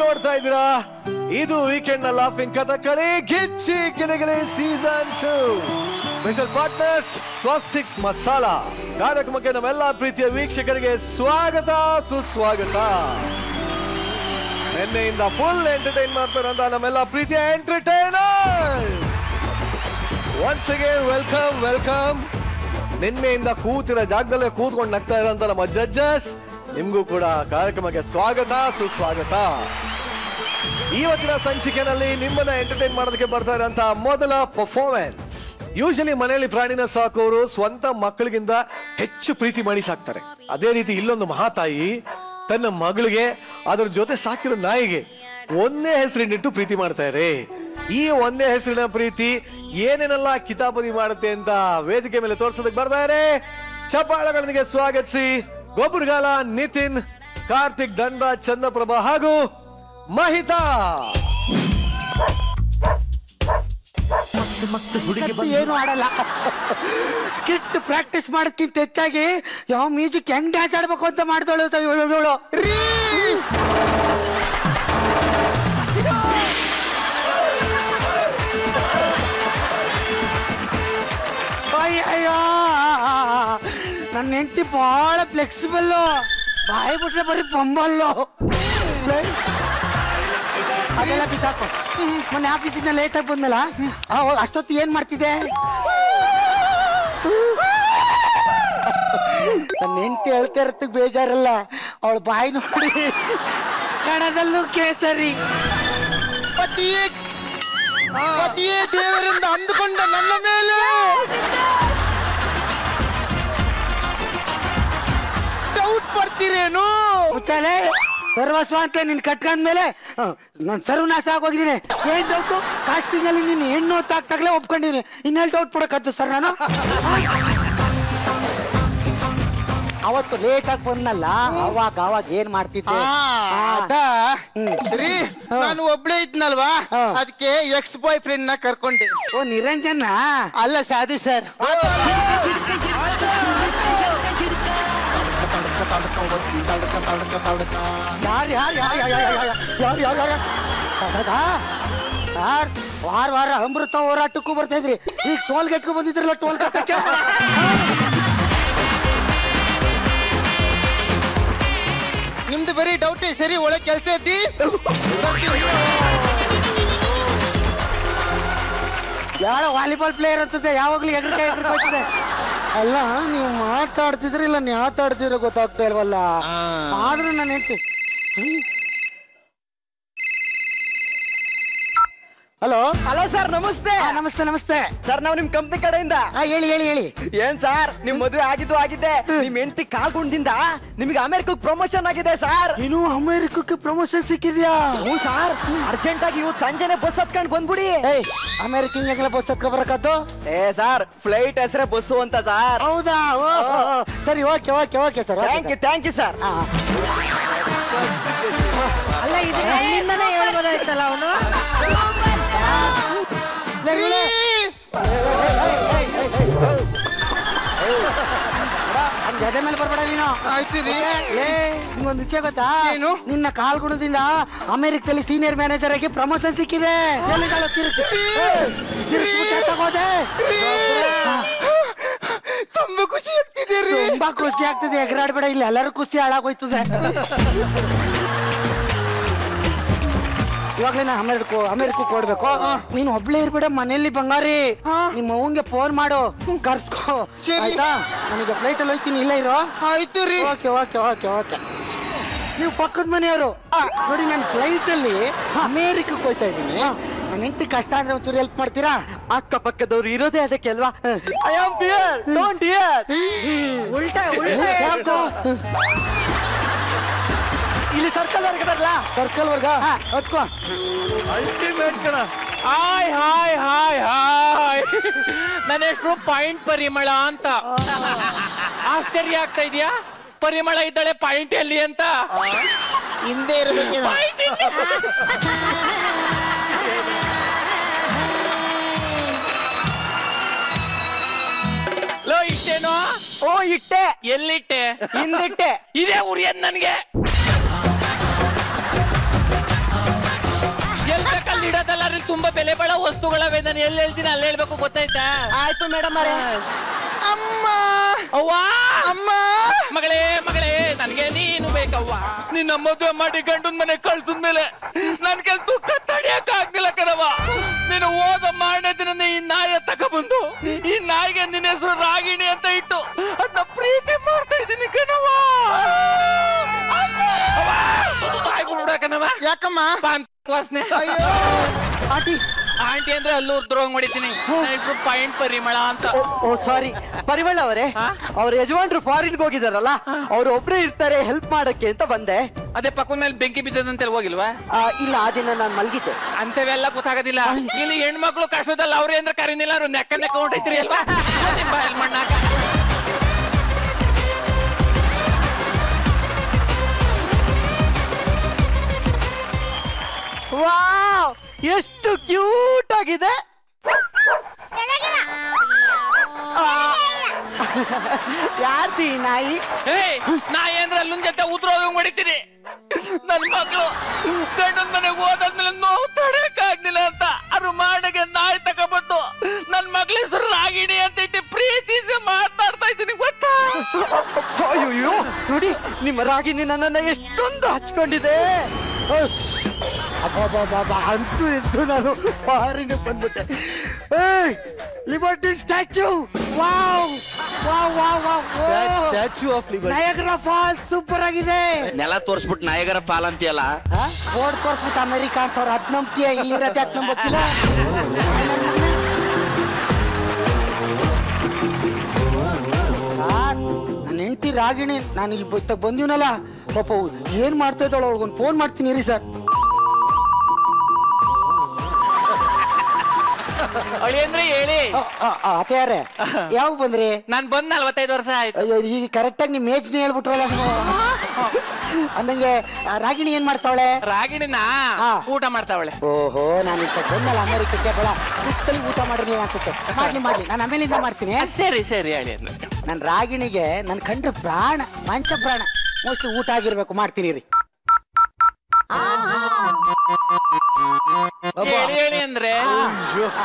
ನೋಡ್ತಾ ಇದ್ದೀರಾ? ಇದು ವೀಕೆಂಡ್ನ laughing Kathakali Gicchi Giligili season two special partners Swastiks masala ಕಾರ್ಯಕ್ರಮಕ್ಕೆ ನಮ್ಮೆಲ್ಲ ಪ್ರೀತಿಯ ವೀಕ್ಷಕರಿಗೆ ಸ್ವಾಗತ, ಸುಸ್ವಾಗತ. ನಿನ್ನೆಯಿಂದ ಫುಲ್ ಎಂಟರ್ಟೈನ್ ಮಾಡ್ತಾರಂತ ನಮ್ಮೆಲ್ಲ ಪ್ರೀತಿಯ entertainer once again welcome welcome ನಿನ್ನೆಯಿಂದ ಕೂತಿರೋ ಜಾಗದಲ್ಲೇ ಕೂತ್ಕೊಂಡು ನಗ್ತಾ ಇರೋಂತ ನಮ್ಮ ಜಡ್ಜಸ್ ನಿಮ್ಗೂ ಕೂಡ ಕಾರ್ಯಕ್ರಮಕ್ಕೆ ಸ್ವಾಗತ, ಸುಸ್ವಾಗತ. ಇವತ್ತಿನ ಸಂಚಿಕೆನಲ್ಲಿ ನಿಮ್ಮನ್ನ ಎಂಟರ್ಟೈನ್ ಮಾಡೋದಕ್ಕೆ ಬರ್ತಾ ಇರೋಂತ ಮೊದಲ ಪರ್ಫಾರ್ಮೆನ್ಸ್ ಯೂಶಲಿ ಮನೆಯಲ್ಲಿ ಪ್ರಾಣಿನ ಸಾಕೋರು ಸ್ವಂತ ಮಕ್ಕಳಿಗಿಂತ ಹೆಚ್ಚು ಪ್ರೀತಿ ಮಾಡಿ ಸಾಕ್ತಾರೆ. ಅದೇ ರೀತಿ ಇಲ್ಲೊಂದು ಮಹಾತಾಯಿ ತನ್ನ ಮಗಳಿಗೆ ಅದರ ಜೊತೆ ಸಾಕಿರೋ ನಾಯಿಗೆ ಒಂದೇ ಹೆಸರಿನಿಟ್ಟು ಪ್ರೀತಿ ಮಾಡ್ತಾರೆ ಈ ಒಂದೇ ಹೆಸರಿನ ಪ್ರೀತಿ ಏನೇನೆಲ್ಲ ಕಿತಾಬದಿ ಮಾಡುತ್ತೆ ಅಂತ ವೇದಿಕೆ ಮೇಲೆ ತೋರ್ಸೋದಕ್ಕೆ ಬರ್ತಾರೆ ಚಪ್ಪಾಳಗಳೊಂದಿಗೆ ಸ್ವಾಗತಿಸಿ. ಗೊಬ್ಬರಗಾಲ ನಿತಿನ್ ಕಾರ್ತಿಕ್ ದಂಡ ಚಂದ್ರಪ್ರಭಾ ಹಾಗೂ ಮಹಿತಾ. ಏನು ಆಡಲ್ಲ. ಸ್ಕಿಟ್ ಪ್ರಾಕ್ಟೀಸ್ ಮಾಡಕ್ಕಿಂತ ಹೆಚ್ಚಾಗಿ ಯಾವ ಮ್ಯೂಸಿಕ್ ಹೆಂಗ್ ಡ್ಯಾನ್ಸ್ ಆಡ್ಬೇಕು ಅಂತ ಮಾಡ್ದೋಳು ನನ್ನ ಹೆಂಡತಿ ಬಹಳ ಫ್ಲೆಕ್ಸಿಬಲ್ಲು ಬಾಯಿ ಬಿಟ್ರೆ ಬರೀ ಬೊಂಬಲ್ಲು. ಅದೆಲ್ಲ ಬಿಸಾಕು. ಮೊನ್ನೆ ಆಫೀಸಿಂದ ಲೇಟಾಗಿ ಬಂದಲ್ಲ ಅಷ್ಟೊತ್ತು ಏನ್ ಮಾಡ್ತಿದ್ದೆ? ನನ್ನ ಹೆಂಡತಿ ಹೇಳ್ತಾ ಬೇಜಾರಲ್ಲ. ಅವಳ ಬಾಯಿ ನೋಡಿ. ಕಣದಲ್ಲೂ ಕೇಸರಿ. ಪತಿಯೇ. ಪತಿಯೇ ದೇವರಿಂದ ಅಂದುಕೊಂಡ ನನ್ನ ಮೇಲೆ. ಡೌಟ್ ಬರ್ತೀರೇನು ಮುಚ್ಚಾಲೆ ಸರ್ವಸ್ವ ಅಂತ ನೀನ್ ಕಟ್ಕೊಂಡ್ಮೇಲೆ ನಾನು ಸರ್ವನಾಶ ಆಗೋಗಿದ್ದೀನಿ. ಏನ್ ಡೌಟು ಕಾಸ್ಟಿಂಗ್ ಅಲ್ಲಿ ನೀನು ಹೆಣ್ಣು ಹೊತ್ತಾಗ್ತಾಗ್ಲೇ ಒಪ್ಕೊಂಡಿದ್ದೀನಿ. ಇನ್ನೆಲ್ಲಿ ಡೌಟ್ ಪಡಕತ್ತು ಸರ್ ನಾನು? ಅವತ್ತು ಲೇಟ್ ಆಗಿ ಬಂದಲ್ಲ ಅವಾಗ ಅವಾಗ ಏನ್ ಮಾಡ್ತಿದ್ದೆ? ನಾನು ಒಬ್ಳೆ ಇದ್ನಲ್ವಾ? ಹಾ. ಅದಕ್ಕೆ ಎಕ್ಸ್ ಬಾಯ್ ಫ್ರೆಂಡ್ನ ಕರ್ಕೊಂಡೆ. ಓ ನಿರಂಜನ್? ಅಲ್ಲ ಸಾಧು ಸರ್ ಒಸಿ ತಳ್ಕ ವಾರ ವಾರ ಅಮೃತ ಹೋರಾಟಕ್ಕೂ ಬರ್ತಾ ಇದ್ರಿ. ಈಗ ಟೋಲ್ ಗೇಟ್ಗೂ ಬಂದಿದ್ರಲ್ಲ ಟೋಲ್ ಕಟ್ಟಕ್ಕೆ ನಿಮ್ದು ಬರೀ ಡೌಟ್ ಸರಿ ಒಳಗೆ ಕೆಲಸ ಐತಿ. ಯಾರೋ ವಾಲಿಬಾಲ್ ಪ್ಲೇಯರ್ ಅಂತದೆ ಯಾವಾಗಲೂ ಎದುರು ಕೈ ಎದುರು ಅಲ್ಲ ನೀವು ಮಾತಾಡ್ತಿದ್ರೆ ಇಲ್ಲ ನೀವು ಆತಾಡ್ತಿದ್ರ ಗೊತ್ತಾಗ್ತಾ ಇಲ್ವಲ್ಲ? ಆದ್ರೆ ನಾನು ಹೇಳ್ತೀನಿ ಹಲೋ? ಹಲೋ ಸರ್ ನಮಸ್ತೆ. ನಮಸ್ತೆ ನಮಸ್ತೆ. ಸರ್ ನಾವು ನಿಮ್ ಕಂಪ್ನಿ ಕಡೆಯಿಂದ. ಆ, ಹೇಳಿ ಹೇಳಿ ಹೇಳಿ. ಏನ್ ಸರ್ ನಿಮ್ ಮದುವೆ ಆಗಿದ್ದು ಆಗಿದೆ. ನಿಮ್ ಹೆಂಡತಿ ಕಾಗುಂಡಿಂದ ನಿಮ್ಗೆ ಅಮೆರಿಕಕ್ ಪ್ರಮೋಷನ್ ಆಗಿದೆ ಸರ್. ಇನ್ನು ಅಮೆರಿಕಕ್ಕೆ ಪ್ರಮೋಷನ್ ಸಿಕ್ಕಿದ್ಯಾ? ಹ್ಞೂ ಸರ್ ಅರ್ಜೆಂಟ್ ಆಗಿ ಇವತ್ತು ಸಂಜೆನೆ ಬಸ್ ಹತ್ಕೊಂಡು ಬಂದ್ಬಿಡಿ. ಏಯ್ ಅಮೆರಿಕನ್ ಹೆಂಗಲ್ಲ ಬಸ್ ಹತ್ಕೊ ಬರಕತ್ತು? ಏ ಸರ್ ಫ್ಲೈಟ್ ಹೆಸರೇ ಬಸ್ಸು ಅಂತ ಸರ್. ಹೌದಾ? ಓ, ಓ, ಓ. ಸರಿ okay okay okay sir thank you thank you sir ಅಲ್ಲ ಇದು ಅಲ್ಲಿಂದನೇ ಹೇಳ್ಬೋದಾಯ್ತಲ್ಲ ಅವನು? ಗದೆ ಮೇಲೆ ಬರ್ಬೇಡ ನೀನು. ಆಯ್ತು ರೀ. ಏ ನಿಮ್ಗೊಂದು ವಿಷಯ ಗೊತ್ತಾ? ಏನು? ನಿನ್ನ ಕಾಲ್ಗುಣದಿಂದ ಅಮೆರಿಕದಲ್ಲಿ ಸೀನಿಯರ್ ಮ್ಯಾನೇಜರ್ ಆಗಿ ಪ್ರಮೋಷನ್ ಸಿಕ್ಕಿದೆ. ಎಲ್ಲಿಗಾಲ ತಿರ್ಗಿ ತಿರ್ಗಿಸ್ಬಿಟ್ಟೆ ತಗೋದೆ. ತುಂಬಾ ಖುಷಿ ಆಗ್ತಿದೆ ರೀ. ತುಂಬಾ ಖುಷಿ ಆಗ್ತದೆ. ಎಗರಾಡ್ಬೇಡ ಇಲ್ಲಿ ಎಲ್ಲರೂ ಖುಷಿ ಹಾಳಾಗೋಯ್ತದೆ. ಇವಾಗ್ಲೇ ನಾ ಅಮೆರಿಕ ಅಮೇರಿಕ ಕೊಡ್ಬೇಕು. ನೀನು ಒಬ್ಳೇ ಇರ್ಬೇಡ ಮನೆಯಲ್ಲಿ ಬಂಗಾರಿ. ನಿಮ್ಮ ಅವಂಗೆ ಫೋನ್ ಮಾಡು. ಕರ್ಸ್ಕೋ. ಆಯ್ತಾ? ನನಗೆ ಫ್ಲೈಟ್ ಅಲ್ಲಿ ಹೋಯ್ತೀನಿ ಇಲ್ಲ ಇರೋ. ಆಯ್ತು ರೀ. Okay okay okay okay. ನೀವು ಪಕ್ಕದ ಮನೆಯವರು. ನೋಡಿ ನಾನು ಫ್ಲೈಟ್ ಅಲ್ಲಿ ಅಮೇರಿಕಕ್ಕೆ ಹೋಗ್ತಾ ಇದ್ದೀನಿ. ನನ್ನ ಎಂತ ಕಷ್ಟ ಅಂದ್ರೆ ಒಂಚೂರು ಹೆಲ್ಪ್ ಮಾಡ್ತೀರಾ? ಅಕ್ಕ ಪಕ್ಕದವ್ರು ಇರೋದೇ ಅದಕ್ಕೆ ಅಲ್ವಾ? ಐ ಆಮ್ ಡೋಂಟ್ ಉಲ್ಟಾ ಉಲ್ಟಾ ಸರ್ಕಲ್ ವರ್ಗ ಬರಲ್ಲ ಸರ್ಕಲ್ ವರ್ಗ? ಹತ್ಕೋ. ಅಲ್ಟಿಮೇಟ್ ಕಣ. Hi hi hi hi. ನನ್ನ ಹೆಸರು ಪಾಯಿಂಟ್ ಪರಿಮಳ ಅಂತ. ಆಶ್ಚರ್ಯ ಆಗ್ತಾ ಇದೆಯಾ? ಪರಿಮಳ ಇದ್ದಾಳೆ ಪಾಯಿಂಟ್ ಎಲ್ಲಿ ಅಂತ? ಹಿಂದೆ ಇರಬೇಕು. ಲೋ ಇಟ್ಟೇನೋ ಓ ಇಟ್ಟೆ. ಎಲ್ಲಿಟ್ಟೆ? ಹಿಂದಿಟ್ಟೆ. ಇದೇ ಉರಿಯದ್ ನನ್ಗೆ? ಇಡೋದಲ್ಲ ತುಂಬಾ ಬೆಲೆ ವಸ್ತುಗಳ ವಸ್ತುಗಳವೆ ನಾನು ಎಲ್ಲಿ ಹೇಳ್ತೀನಿ ಅಲ್ಲಿ ಹೇಳ್ಬೇಕು ಗೊತ್ತಾಯ್ತಾ? ಆಯ್ತು ಮೇಡಮ್ ಅರೆ ಅಮ್ಮ. ಅವ್ವ. ಅಮ್ಮ. ಮಗಳೇ ಮಗಳೇ ನನಗೆ ನೀನು ಬೇಕವ್ವ? ನಿನ್ನ ಮದುವೆ ಮಾಡಿ ಗಂಡನ ಮನೆ ಕಳ್ಸಿದ ಮೇಲೆ ನನ್ಗೆ ದುಃಖ ತಡಿಯಕ್ ಆಗ್ಲಿಲ್ಲ ಕಣವ ನೀನು ಹೋದ ಮಾರನೇ ದಿನ ಈ ನಾಯಿ ತಗೊಬಂದು ಈ ನಾಯಿಗೆ ನಿನ್ನ ಹೆಸರು ರಾಗಿಣಿ ಅಂತ ಇಟ್ಟು ಅಂತ ಪ್ರೀತಿ ಮಾಡ್ತಾ ಇದ್ದೀನಿ ಕಣವ ಕಣವ ಯಾಕಮ್ಮ? ವಾಸನೆ ಅಯ್ಯೋ! ಆಂಟಿ ಆಂಟಿ ಅಂದ್ರೆ ಅಲ್ಲೂ ದ್ರೋಗ್ ಮಾಡಿದ್ದೀನಿ. ಪಾಯಿಂಟ್ ಪರಿಮಳ ಅಂತ. ಓ ಸಾರಿ ಪರಿಮಳ ಅವರೇ? ಅವ್ರ ಯಜಮಾನ್ರು ಫಾರಿನ್ಗೆ ಹೋಗಿದಾರಲ್ಲ ಅವ್ರು ಒಬ್ರೇ ಇರ್ತಾರೆ ಹೆಲ್ಪ್ ಮಾಡಕ್ಕೆ ಅಂತ ಬಂದೆ. ಅದೇ ಪಕ್ಕದ ಮೇಲೆ ಬೆಂಕಿ ಬಿದ್ದದಂತ ಹೋಗಿಲ್ವಾ? ಆ, ಇಲ್ಲ ಆ ದಿನ ನಾನು ಮಲಗಿದ್ದೆ. ಅಂತವೆಲ್ಲ ಗೊತ್ತಾಗೋದಿಲ್ಲ. ಇಲ್ಲಿ ಹೆಣ್ಮಕ್ಳು ಕಸದಲ್ಲ ಅವ್ರೆ ಅಂದ್ರೆ ಕರೀನಿಲ್ಲ ಅವ್ರು ನೆಕ್ಕ ನೆಕ್ಕ ಹೊಂಟೈತ್ರಿ ಅಲ್ವಾ? ನಿಮ್ಮ ಬಾಯಲ್ಲಿ ಮಣ್ಣಾಕ ಎಷ್ಟು ಕ್ಯೂಟ್ ಆಗಿದೆ. ಯಾರ್ತಿ ನಾಯಿ? ನಾ ಏನ್ರ ಅಲ್ಲೊಂದ್ ಜೊತೆ ಉದ್ರೋಗ ಹೊಡಿತೀನಿ. ನನ್ ಮಗಳು ಗಂಡನ್ ಮನೆಗೆ ಹೋದಾದ್ಮೇಲೆ ನೋವು ತಡೆಯಕ್ ಅಂತ ಅವ್ರು ಮಾಡಿಗೆ ನಾಯಿ ತಗೊಂಬಂದು ನನ್ ಮಗಳ ಹೆಸರು ರಾಗಿಣಿ ಅಂತ ಇಟ್ಟು ಪ್ರೀತಿಸಿ ಮಾತಾಡ್ತಾ ಇದ್ದೀನಿ ಗೊತ್ತಾ? ಅಯ್ಯೋ ನೋಡಿ ನಿಮ್ಮ ರಾಗಿಣಿ ನನ್ನನ್ನ ಎಷ್ಟೊಂದು ಹಚ್ಕೊಂಡಿದೆ. ಅಬ್ಬಬ್ಬಬ್ಬ, ಅಂತೂ ಇದ್ದು ನಾನು ಫಾರಿನ್ ಬಂದ್ಬಿಟ್ಟೆ. Liberty statue wow wow wow wow statue of liberty Niagara fall super ಆಗಿದೆ. ನೆಲ ತೋರಿಸ್ಬಿಟ್ಟು ನಾಯಗರ ಫಾಲ್ ಅಂತೀಯಲ್ಲ? ಬೋರ್ಡ್ ತೋರ್ಸ್ಬಿಟ್ಟು ಅಮೆರಿಕ ಅಂತವ್ರು. ಅದ್ ನಂಬ್ತೀಯ ಇಲ್ಲಿರತ್ತೆ ಅದ್ ನಂಬೋಕಿಲ್ಲ ನನ್ನ ಹೆಂಡತಿ ರಾಗಿಣಿ ನಾನು ಇಲ್ಲಿ ಬಂದಿವನಲ್ಲ. ಪಾಪ ಏನ್ ಮಾಡ್ತಾ ಇದ್ದಾಳ ಅವಳಿಗೊಂದು ಫೋನ್ ಮಾಡ್ತೀನಿ ರೀ ಸರ್. ಅಳಿ ಅಂದ್ರೆ ಹೇಳಿ. ಅತ್ಯಾರೆ ಯಾವಾಗ ಬಂದ್ರಿ? ನಾನ್ ಬಂದ್ ನಲ್ವತ್ತೈದು ವರ್ಷ ಆಯ್ತು. ಅಯ್ಯೋ ಈಗ ಕರೆಕ್ಟಾಗಿ ನಿಮ್ಮ ಏಜ್ನೇ ಹೇಳ್ಬಿಟ್ರಲ್ಲ. ನೀವು ಅಂದಂಗೆ ಆ, ರಾಗಿಣಿ ಏನ್ ಮಾಡ್ತಾವಳೆ? ರಾಗಿಣಿನ? ಹಾ. ಊಟ ಮಾಡ್ತಾವಳೆ. ಓಹೋ ನಾನು ಈಗ ಬಂದಲ್ಲ ಅಮೆರಿಕಕ್ಕೆ ಬಳ ಸುತ್ತಲಿ ಊಟ ಮಾಡಿರ್ಲಿಲ್ಲ ಅನ್ಸುತ್ತೆ. ಮಾಡ್ಲಿ ಮಾಡ್ಲಿ ನಾನು ಆಮೇಲಿಂದ ಮಾಡ್ತೀನಿ. ಸರಿ ಸರಿ ಹೇಳಿ ಅಂದ್ರೆ ನನ್ನ ರಾಗಿಣಿಗೆ ನನ್ನ ಕಂಡ್ರೆ ಪ್ರಾಣ ಮಂಚ ಪ್ರಾಣ. ಮೋಸ್ಟ್ಲಿ ಊಟ ಆಗಿರ್ಬೇಕು ಮಾಡ್ತೀನಿ ರೀ. ಹೇಳಿ ಹೇಳಿ ಅಂದ್ರೆ. ಆ,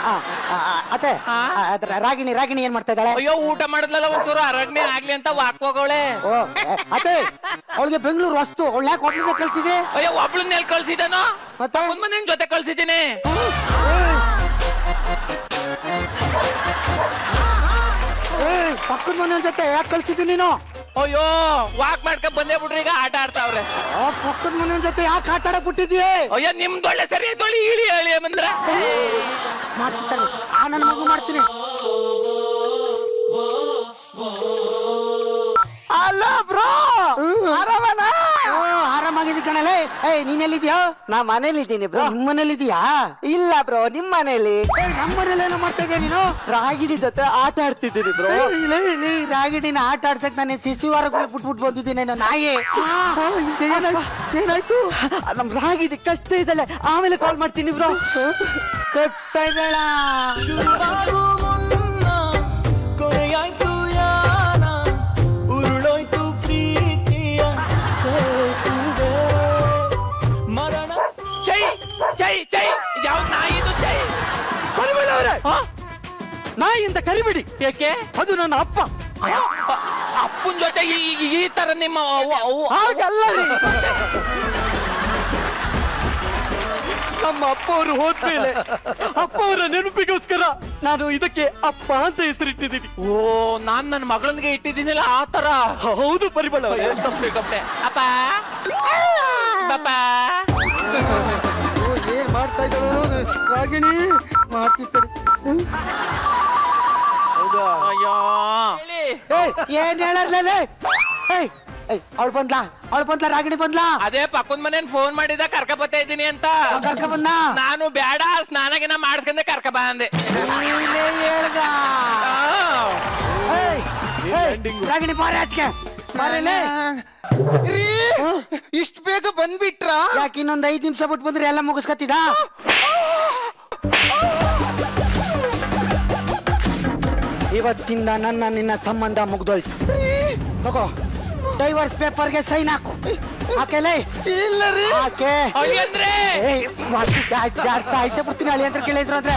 ಆ, ಆ, ಆ, ಅತ್ತೆ ಆ, ಅದ್ರ ರಾಗಿಣಿ ರಾಗಿಣಿ ಏನ್ ಮಾಡ್ತಾ ಇದ್ದಾಳೆ? ಅಯ್ಯೋ ಊಟ ಮಾಡಿದ್ಲಲ್ಲ ಒಂಚೂರು ಅರಗ್ನೆ ಆಗ್ಲಿ ಅಂತ ವಾಕ್ ಹೋಗೋಳೆ. ಓ ಏ, ಅತ್ತೆ ಅವಳಿಗೆ ಬೆಂಗಳೂರು ವಸ್ತು ಅವಳು ಯಾಕೆ ಹೋಟ್ಲಿಗೆ ಕಳ್ಸಿದೆ ಅಯ್ಯೋ ಒಬ್ಳನ್ನ ಎಲ್ಲಿ ಕಳ್ಸಿದಾನೋ ಮತ್ತೆ? ಒಂದ್ ಮನೆ ಜೊತೆ ಕಳ್ಸಿದ್ದೀನಿ. ಏ, ಪಕ್ಕದ ಮನೆ ಜೊತೆ ಯಾಕೆ ಕಳ್ಸಿದ್ದೀನಿ ನೀನು? ಅಯ್ಯೋ ವಾಕ್ ಮಾಡ್ಕೊಂಡ್ ಬಂದೇ ಬಿಡ್ರಿ ಈಗ ಆಟ ಆಡ್ತಾವ್ರೆ. ಆ ಪಕ್ಕದ ಮನೆ ಜೊತೆ ಯಾಕೆ ಆಟ ಆಡಕ್ ಬಿಟ್ಟಿದ್ಯೆ? ಅಯ್ಯೋ ನಿಮ್ದೊಳ್ಳೆ ಸರಿ ತೊಳಿ ಇಳಿ ಹೇಳಿ ಬಂದ್ರ ಮಾಡ್ತಾನೆ. ಆ ನನ್ನ ಮಗು ಮಾಡ್ತೀನಿ. ಅಲ್ಲ ಬ್ರೋ ಆರಾಮನ? ಏ ಏಯ್ ನೀನ್ ಎಲ್ಲಿದ್ಯಾ ನಾ ಮನೇಲಿ ಇದ್ದೀನಿ ಬ್ರೋ. ನಿಮ್ಮ ಮನೇಲಿದ್ಯಾ ಇಲ್ಲ ಬ್ರೋ ನಿಮ್ ಮನೇಲಿ ನಮ್ಮ ಮನೇಲಿ ಏನೋ ಮಾಡ್ತಾ ಇದ್ಯಾ ನೀನು? ರಾಗಿಣಿ ಜೊತೆ ಆಟ ಆಡ್ತಿದ್ದೀನಿ ಬ್ರೋ. ರಾಗಿಣಿನ ಆಟ ಆಡ್ಸಕ್ ನಾನು ಶಿಶುವಾರಗಳು ಬಿಟ್ಬಿಟ್ಟು ಬಂದಿದ್ದೀನಿ ನಾಯಿ. ಏನಾಯ್ತು? ನಮ್ ರಾಗಿಣಿ ಕಷ್ಟ ಇದ್ದಲ್ಲ ಆಮೇಲೆ ಕಾಲ್ ಮಾಡ್ತೀನಿ ಬ್ರೋ. ಕಷ್ಟ ಇದ್ದಾಳ ಹಾ? ನಾಯಿ ಅಂತ ಕರಿಬಿಡಿ. ಯಾಕೆ ಅದು ನನ್ನ ಅಪ್ಪ. ಅಪ್ಪನ ಜೊತೆ ಈ ಈ- ಈ ತರ ನಿಮ್ಮ ಅವ್ವ- ಅವ್ವ- ಹಾಗಲ್ಲ ರೀ. ನಮ್ಮ ಅಪ್ಪ ಅವರು ಹೋದ್ಮೇಲೆ ಅಪ್ಪ ಅವರ ನೆನಪಿಗೋಸ್ಕರ ನಾನು ಇದಕ್ಕೆ ಅಪ್ಪ ಅಂತ ಹೆಸರಿಟ್ಟಿದ್ದೀನಿ. ಓ ನಾನ್ ನನ್ನ ಮಗಳನ್ಗೆ ಇಟ್ಟಿದ್ದೀನಿಲ್ಲ ಆ ತರ. ಹೌದು ಪರಿಮಳ ಅವರೇ. ಕಪ್ಪೆ ಕಪ್ಪೆ ಅಪ್ಪ. ಪಾಪ ಓ, ಏನ್ ಮಾಡ್ತಾ ಇದ್ದಾಳೆ? ರಾಗಿಣಿ ಮಾಡ್ತಿರ್ತಾರೆ ಅಯ್ಯೋ. ಏನ್ ಹೇಳಲ್ಲ ಏಯ್ ಏಯ್ ಅವಳು ಬಂದ್ಲಾ? ಅವಳು ಬಂದ್ಲಾ? ರಾಗಿಣಿ ಬಂದ್ಲಾ? ಅದೇ ಪಕ್ಕದ ಮನೇನ್ ಫೋನ್ ಮಾಡಿದ ಕರ್ಕ ಬತ್ತಾ ಇದ್ದೀನಿ ಅಂತ. ಕರ್ಕ ಬಂದ ನಾನು ಬೇಡ ಸ್ನಾನಗಿನ ಮಾಡಿಸ್ಕೊಂಡೆ ಕರ್ಕ ಬಾ ಅಂದೆ. ನೀನೇ ಹೇಳ್ದ. ರಾಗಿಣಿ ಬಾರಿ ಆಚೆ ಇಷ್ಟು ಬೇಗ ಬಂದ್ಬಿಟ್ರಾ? ಯಾಕೆ ಇನ್ನೊಂದ್ ಐದ್ ನಿಮಿಷ ಬಿಟ್ಟು ಬಂದ್ರೆ ಎಲ್ಲ ಮುಗಿಸ್ಕತ್ತಿದ? ಇವತ್ತಿಂದ ನನ್ನ ನಿನ್ನ ಸಂಬಂಧ ಮುಗ್ದೋಯ್ತು. ತಗೋ ಡೈವರ್ಸ್ ಪೇಪರ್ಗೆ ಸೈನ್ ಹಾಕು. ಹಾಕೆಲೇ ಇಲ್ಲ ರೀ. ಹಾಕೆ ಅಳಿಯಂದ್ರೆ. ಏಯ್ ಜಾಸ್ತಿ ಜಾಸ್ತಿ ಸಾಯಿಸೇ ಬಿಡ್ತೀನಿ ಅಳಿ ಅಂತ ಕೇಳಿದ್ರು ಅಂದ್ರೆ.